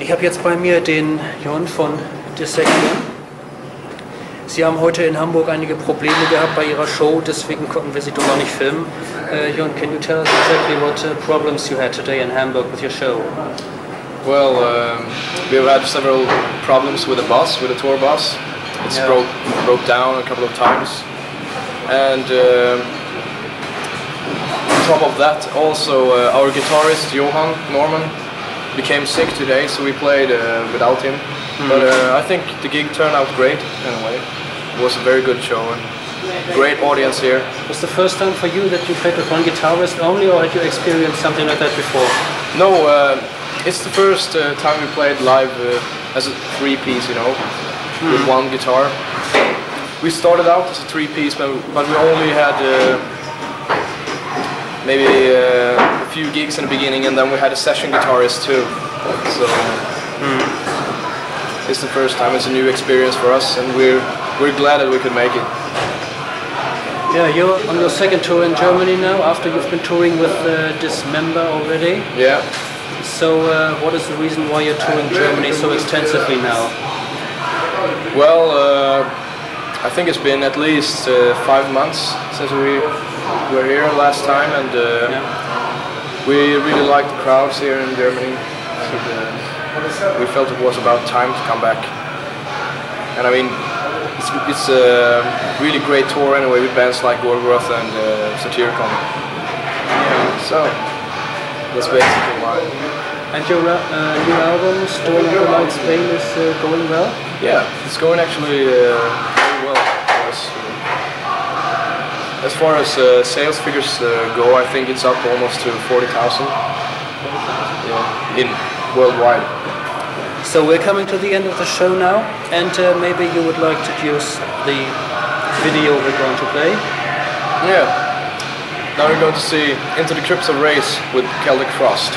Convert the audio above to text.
Ich habe jetzt bei mir den Jon von Dissection. Sie haben heute in Hamburg einige Probleme gehabt bei Ihrer Show, deswegen konnten wir Sie doch noch nicht filmen. Uh, Jon, can you tell us exactly what uh, problems you had today in Hamburg with your show? Well, um, we've had several problems with the bus, with the tour bus. It's Yeah. broke broke down a couple of times, and um on top of that, also uh, our guitarist Johan Norman became sick today, so we played uh, without him. But uh, I think the gig turned out great in a way. It was a very good show and great audience here. Was the first time for you that you played with one guitarist only, or had you experienced something like that before? No, uh, it's the first uh, time we played live uh, as a three-piece, you know, with one guitar. We started out as a three-piece, but, but we only had uh, maybe uh, few gigs in the beginning, and then we had a session guitarist too. So it's the first time. It's a new experience for us, and we're we're glad that we could make it. Yeah, you're on your second tour in Germany now, after you've been touring with uh, Dismember already. Yeah. So, uh, what is the reason why you're touring Germany so extensively now? Well, uh, I think it's been at least uh, five months since we were here last time, and uh, Yeah. We really like the crowds here in Germany. We felt it was about time to come back. And I mean, it's, it's a really great tour anyway with bands like Gorgoroth and uh, Satyricon. So that's basically why. And your uh, new album, Storm of the Light's Bane, is uh, going well? Yeah, it's going actually uh, very well for us. As far as uh, sales figures uh, go, I think it's up almost to 40,000 yeah, in worldwide. So we're coming to the end of the show now, and uh, maybe you would like to use the video we're going to play. Yeah. Now we're going to see Into the Crypts of Rays with Celtic Frost.